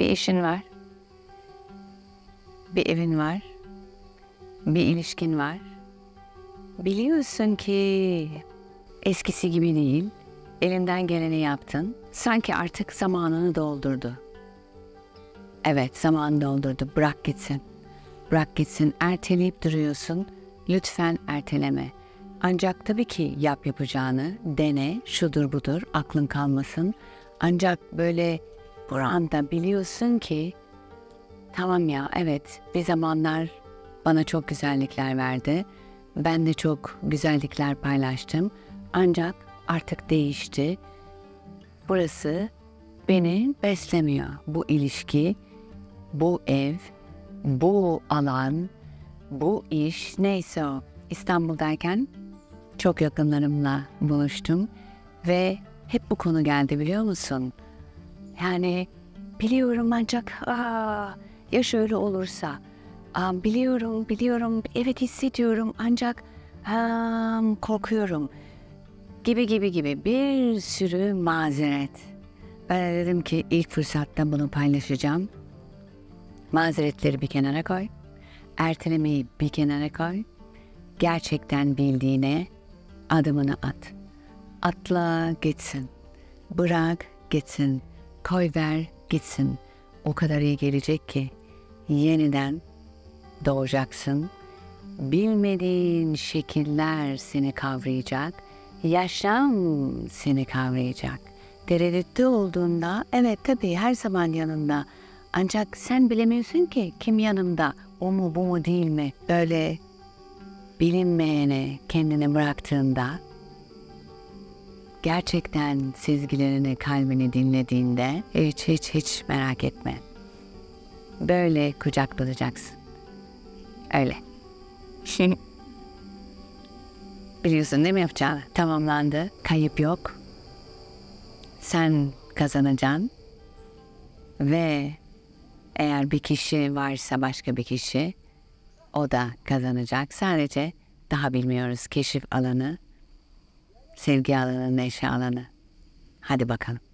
Bir işin var. Bir evin var. Bir ilişkin var. Biliyorsun ki eskisi gibi değil. Elinden geleni yaptın. Sanki artık zamanını doldurdu. Evet, zamanı doldurdu. Bırak gitsin. Bırak gitsin. Erteleyip duruyorsun. Lütfen erteleme. Ancak tabii ki yap yapacağını, dene, şudur budur, aklın kalmasın. Ancak böyle buranda biliyorsun ki tamam ya evet bir zamanlar bana çok güzellikler verdi. Ben de çok güzellikler paylaştım. Ancak artık değişti. Burası beni beslemiyor. Bu ilişki, bu ev, bu alan, bu iş neyse o. İstanbul'dayken çok yakınlarımla buluştum ve hep bu konu geldi biliyor musun? Yani biliyorum ancak aa, ya şöyle olursa aa, biliyorum biliyorum evet hissediyorum ancak aa, korkuyorum gibi gibi gibi bir sürü mazeret. Ben de dedim ki ilk fırsatta bunu paylaşacağım. Mazeretleri bir kenara koy. Ertelemeyi bir kenara koy. Gerçekten bildiğine adımını at. Atla gitsin. Bırak gitsin. Koy ver gitsin. O kadar iyi gelecek ki yeniden doğacaksın. Bilmediğin şekiller seni kavrayacak. Yaşam seni kavrayacak. Tereddütte olduğunda evet tabii her zaman yanında. Ancak sen bilemiyorsun ki kim yanımda, o mu bu mu değil mi? Böyle bilinmeyene kendini bıraktığında gerçekten sezgilerini, kalbini dinlediğinde hiç hiç hiç merak etme. Böyle kucaklanacaksın. Öyle. Biliyorsun değil mi yapacağını? Tamamlandı. Kayıp yok. Sen kazanacaksın. Ve eğer bir kişi varsa başka bir kişi o da kazanacak. Sadece daha bilmiyoruz keşif alanı, sevgi alanı, neşe alanı. Hadi bakalım.